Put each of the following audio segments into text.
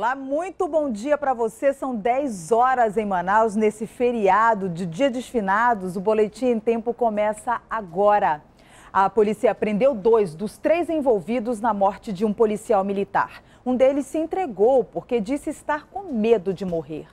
Olá, muito bom dia para você. São 10 horas em Manaus nesse feriado de Dia dos Finados. O boletim em tempo começa agora. A polícia prendeu dois dos três envolvidos na morte de um policial militar. Um deles se entregou porque disse estar com medo de morrer.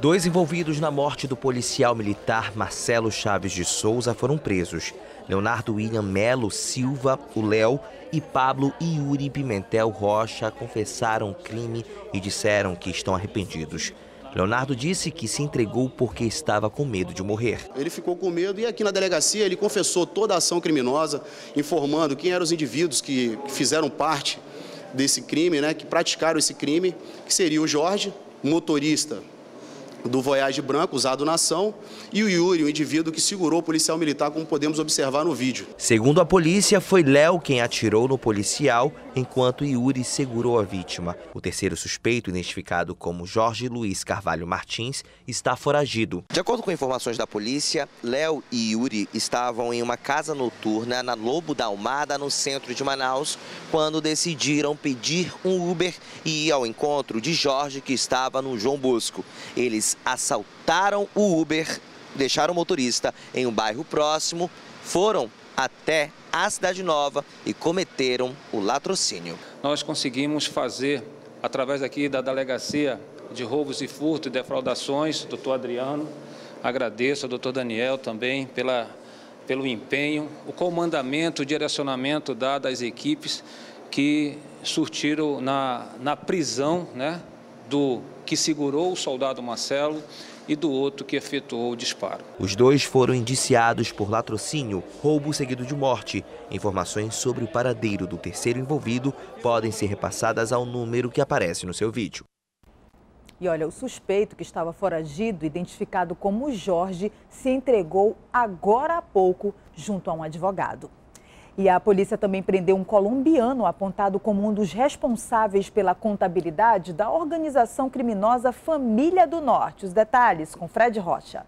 Dois envolvidos na morte do policial militar Marcelo Chaves de Souza foram presos. Leonardo William Melo Silva, o Léo, e Pablo e Yuri Pimentel Rocha confessaram o crime e disseram que estão arrependidos. Leonardo disse que se entregou porque estava com medo de morrer. Ele ficou com medo e aqui na delegacia ele confessou toda a ação criminosa, informando quem eram os indivíduos que fizeram parte desse crime, né, que praticaram esse crime, que seria o Jorge, motorista do Voyage Branco, usado na ação, e o Yuri, o indivíduo que segurou o policial militar, como podemos observar no vídeo. Segundo a polícia, foi Léo quem atirou no policial, enquanto Yuri segurou a vítima. O terceiro suspeito, identificado como Jorge Luiz Carvalho Martins, está foragido. De acordo com informações da polícia, Léo e Yuri estavam em uma casa noturna na Lobo da Almada, no centro de Manaus, quando decidiram pedir um Uber e ir ao encontro de Jorge, que estava no João Bosco. Eles assaltaram o Uber, deixaram o motorista em um bairro próximo, foram até a Cidade Nova e cometeram o latrocínio. Nós conseguimos fazer, através aqui da Delegacia de Roubos e Furto e Defraudações, doutor Adriano, agradeço ao doutor Daniel também pela, pelo empenho, o comandamento, o direcionamento dado às equipes que surtiram na, na prisão né, do que segurou o soldado Marcelo e do outro que efetuou o disparo. Os dois foram indiciados por latrocínio, roubo seguido de morte. Informações sobre o paradeiro do terceiro envolvido podem ser repassadas ao número que aparece no seu vídeo. E olha, o suspeito que estava foragido, identificado como Jorge, se entregou agora há pouco junto a um advogado. E a polícia também prendeu um colombiano apontado como um dos responsáveis pela contabilidade da organização criminosa Família do Norte. Os detalhes com Fred Rocha.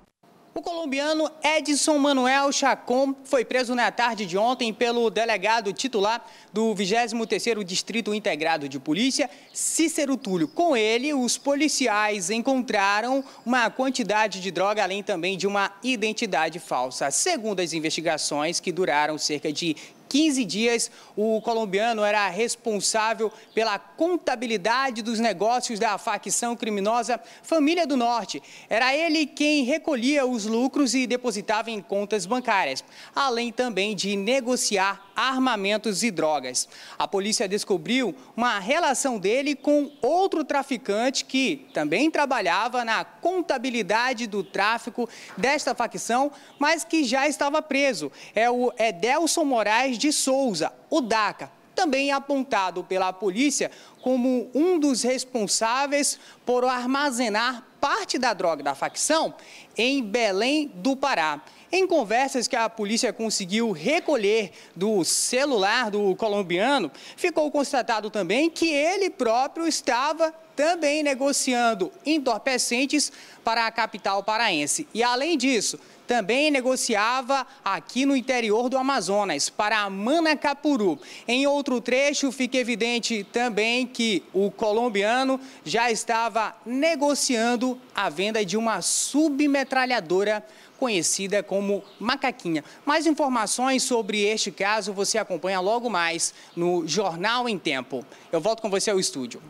O colombiano Edson Manuel Chacon foi preso na tarde de ontem pelo delegado titular do 23º Distrito Integrado de Polícia, Cícero Túlio. Com ele, os policiais encontraram uma quantidade de droga, além também de uma identidade falsa. Segundo as investigações, que duraram cerca de 15 dias, o colombiano era responsável pela contabilidade dos negócios da facção criminosa Família do Norte. Era ele quem recolhia os lucros e depositava em contas bancárias, além também de negociar armamentos e drogas. A polícia descobriu uma relação dele com outro traficante que também trabalhava na contabilidade do tráfico desta facção, mas que já estava preso. É o Edelson Moraes de Souza, o DACA, também apontado pela polícia como um dos responsáveis por armazenar parte da droga da facção em Belém do Pará. Em conversas que a polícia conseguiu recolher do celular do colombiano, ficou constatado também que ele próprio estava também negociando entorpecentes para a capital paraense. E além disso, também negociava aqui no interior do Amazonas, para Manacapuru. Em outro trecho, fica evidente também que o colombiano já estava negociando a venda de uma submetralhadora conhecida como Macaquinha. Mais informações sobre este caso você acompanha logo mais no Jornal em Tempo. Eu volto com você ao estúdio.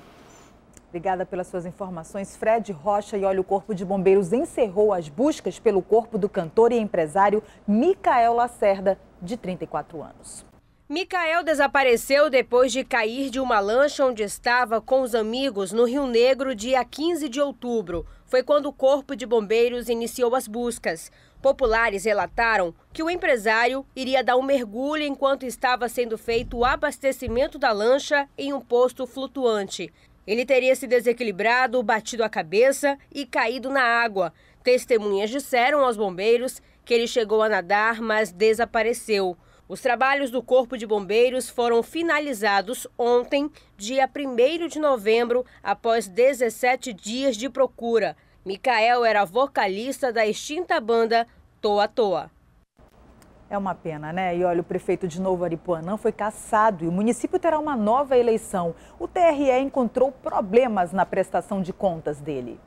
Obrigada pelas suas informações, Fred Rocha. E olha, o Corpo de Bombeiros encerrou as buscas pelo corpo do cantor e empresário Micael Lacerda, de 34 anos. Micael desapareceu depois de cair de uma lancha onde estava com os amigos no Rio Negro dia 15 de outubro. Foi quando o Corpo de Bombeiros iniciou as buscas. Populares relataram que o empresário iria dar um mergulho enquanto estava sendo feito o abastecimento da lancha em um posto flutuante. Ele teria se desequilibrado, batido a cabeça e caído na água. Testemunhas disseram aos bombeiros que ele chegou a nadar, mas desapareceu. Os trabalhos do Corpo de Bombeiros foram finalizados ontem, dia 1 de novembro, após 17 dias de procura. Micael era vocalista da extinta banda Toa Toa. É uma pena, né? E olha, o prefeito de Novo Aripuanã foi cassado e o município terá uma nova eleição. O TRE encontrou problemas na prestação de contas dele.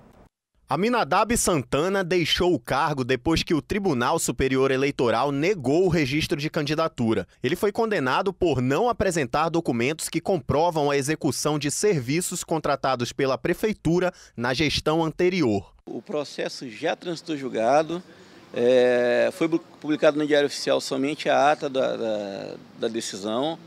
Aminadab Santana deixou o cargo depois que o Tribunal Superior Eleitoral negou o registro de candidatura. Ele foi condenado por não apresentar documentos que comprovam a execução de serviços contratados pela Prefeitura na gestão anterior. O processo já transitou julgado, é, foi publicado no Diário Oficial somente a ata da, da, da decisão,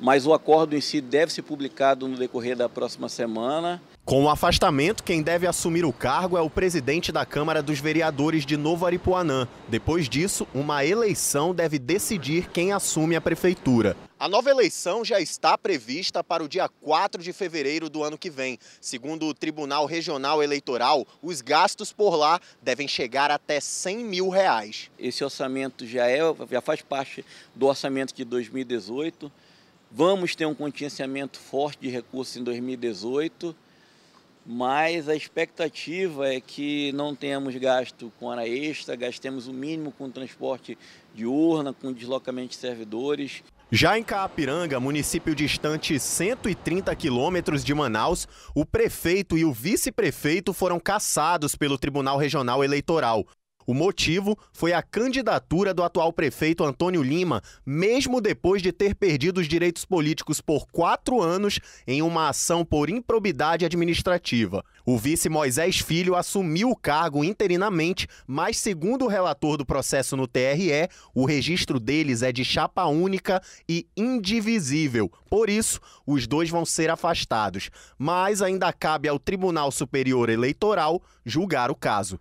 mas o acordo em si deve ser publicado no decorrer da próxima semana. Com o afastamento, quem deve assumir o cargo é o presidente da Câmara dos Vereadores de Novo Aripuanã. Depois disso, uma eleição deve decidir quem assume a prefeitura. A nova eleição já está prevista para o dia 4 de fevereiro do ano que vem. Segundo o Tribunal Regional Eleitoral, os gastos por lá devem chegar até 100 mil reais. Esse orçamento já, é, já faz parte do orçamento de 2018. Vamos ter um contingenciamento forte de recursos em 2018 mas a expectativa é que não tenhamos gasto com hora extra, gastemos o mínimo com transporte de urna, com deslocamento de servidores. Já em Caapiranga, município distante 130 quilômetros de Manaus, o prefeito e o vice-prefeito foram cassados pelo Tribunal Regional Eleitoral. O motivo foi a candidatura do atual prefeito Antônio Lima, mesmo depois de ter perdido os direitos políticos por quatro anos em uma ação por improbidade administrativa. O vice Moisés Filho assumiu o cargo interinamente, mas, segundo o relator do processo no TRE, o registro deles é de chapa única e indivisível. Por isso, os dois vão ser afastados. Mas ainda cabe ao Tribunal Superior Eleitoral julgar o caso.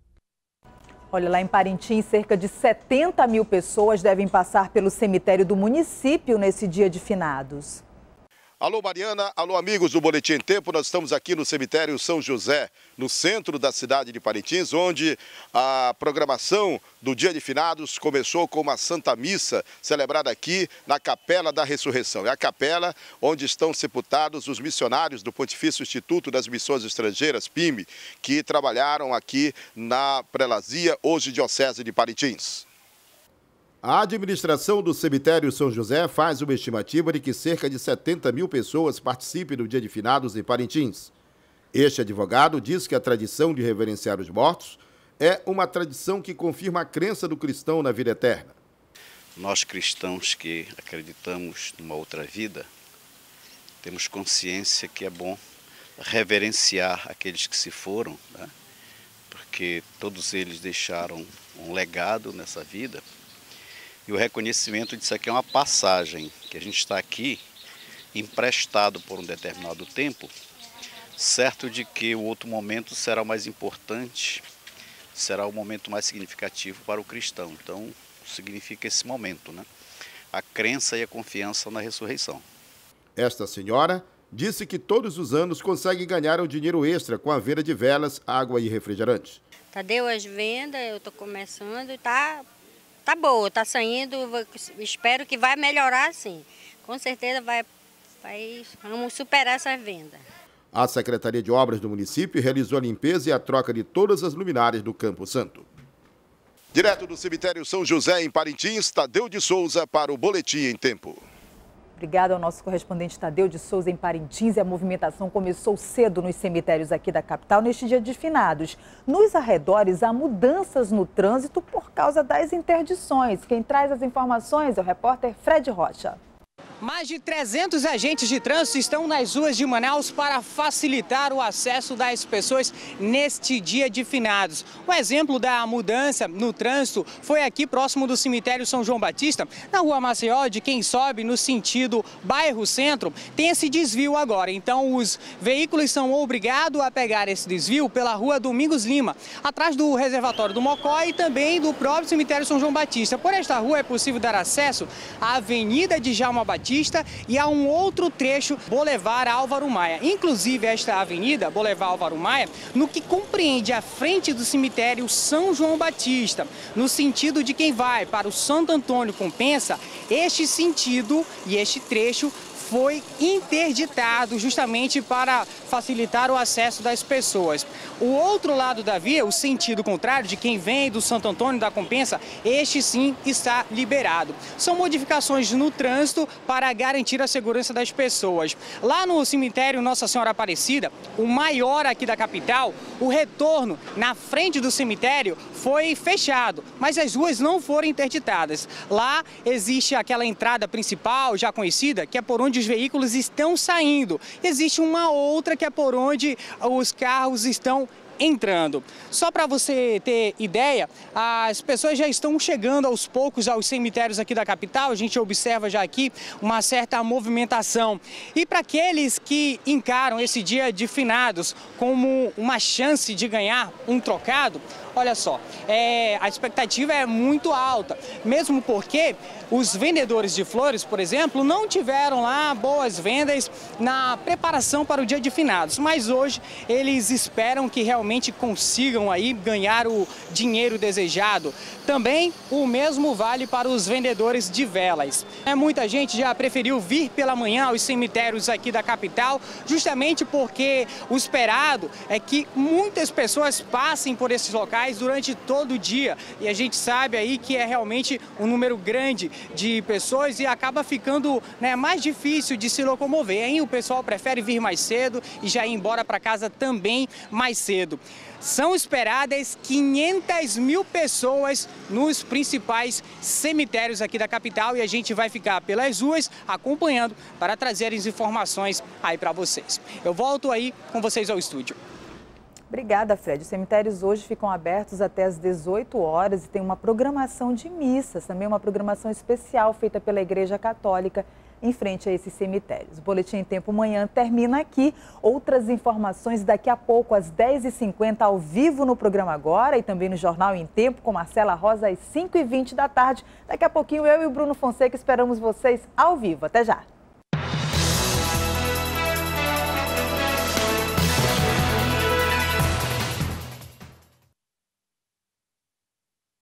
Olha, lá em Parintins, cerca de 70 mil pessoas devem passar pelo cemitério do município nesse dia de finados. Alô Mariana, alô amigos do Boletim Tempo, nós estamos aqui no cemitério São José, no centro da cidade de Parintins, onde a programação do Dia de Finados começou com uma Santa Missa celebrada aqui na Capela da Ressurreição. É a capela onde estão sepultados os missionários do Pontifício Instituto das Missões Estrangeiras, PIME, que trabalharam aqui na prelazia, hoje Diocese de Parintins. A administração do cemitério São José faz uma estimativa de que cerca de 70 mil pessoas participem do Dia de Finados em Parintins. Este advogado diz que a tradição de reverenciar os mortos é uma tradição que confirma a crença do cristão na vida eterna. Nós cristãos que acreditamos numa outra vida, temos consciência que é bom reverenciar aqueles que se foram, né? porque todos eles deixaram um legado nessa vida e o reconhecimento disso aqui é uma passagem, que a gente está aqui emprestado por um determinado tempo, certo de que o outro momento será o mais importante, será o momento mais significativo para o cristão. Então, significa esse momento, né? A crença e a confiança na ressurreição. Esta senhora disse que todos os anos consegue ganhar um dinheiro extra com a venda de velas, água e refrigerante. Cadê as vendas? Eu estou começando e está tá boa, tá saindo, espero que vai melhorar sim. Com certeza vai, vai vamos superar essa venda. A Secretaria de Obras do município realizou a limpeza e a troca de todas as luminárias do Campo Santo. Direto do cemitério São José, em Parintins, Tadeu de Souza para o Boletim em Tempo. Obrigada ao nosso correspondente Tadeu de Souza em Parintins. E a movimentação começou cedo nos cemitérios aqui da capital neste dia de finados. Nos arredores há mudanças no trânsito por causa das interdições. Quem traz as informações é o repórter Fred Rocha. Mais de 300 agentes de trânsito estão nas ruas de Manaus para facilitar o acesso das pessoas neste dia de finados. O exemplo da mudança no trânsito foi aqui próximo do cemitério São João Batista, na rua Maceió, de quem sobe no sentido bairro-centro, tem esse desvio agora. Então, os veículos são obrigados a pegar esse desvio pela rua Domingos Lima, atrás do reservatório do Mocó e também do próprio cemitério São João Batista. Por esta rua é possível dar acesso à Avenida de Jalma Batista Batista e há um outro trecho Boulevard Álvaro Maia. Inclusive esta avenida, Boulevard Álvaro Maia, no que compreende a frente do cemitério São João Batista, no sentido de quem vai para o Santo Antônio Compensa, este sentido e este trecho foi interditado justamente para facilitar o acesso das pessoas. O outro lado da via, o sentido contrário de quem vem do Santo Antônio da Compensa, este sim está liberado. São modificações no trânsito para garantir a segurança das pessoas. Lá no cemitério Nossa Senhora Aparecida, o maior aqui da capital, o retorno na frente do cemitério foi fechado, mas as ruas não foram interditadas. Lá existe aquela entrada principal, já conhecida, que é por onde os veículos estão saindo. Existe uma outra que é por onde os carros estão entrando. Só para você ter ideia, as pessoas já estão chegando aos poucos aos cemitérios aqui da capital, a gente observa já aqui uma certa movimentação. E para aqueles que encaram esse dia de finados como uma chance de ganhar um trocado, olha só, é, a expectativa é muito alta, mesmo porque os vendedores de flores, por exemplo, não tiveram lá boas vendas na preparação para o dia de finados, mas hoje eles esperam que realmente consigam aí ganhar o dinheiro desejado. Também o mesmo vale para os vendedores de velas. É, muita gente já preferiu vir pela manhã aos cemitérios aqui da capital, justamente porque o esperado é que muitas pessoas passem por esses locais locais durante todo o dia. E a gente sabe aí que é realmente um número grande de pessoas e acaba ficando né, mais difícil de se locomover. Aí o pessoal prefere vir mais cedo e já ir embora para casa também mais cedo. São esperadas 500 mil pessoas nos principais cemitérios aqui da capital e a gente vai ficar pelas ruas acompanhando para trazer as informações aí para vocês. Eu volto aí com vocês ao estúdio. Obrigada, Fred. Os cemitérios hoje ficam abertos até às 18 horas e tem uma programação de missas, também uma programação especial feita pela Igreja Católica em frente a esses cemitérios. O Boletim em Tempo Manhã termina aqui. Outras informações daqui a pouco, às 10h50, ao vivo no programa Agora e também no Jornal em Tempo, com Marcela Rosa, às 5h20 da tarde. Daqui a pouquinho, eu e o Bruno Fonseca esperamos vocês ao vivo. Até já!